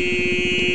E...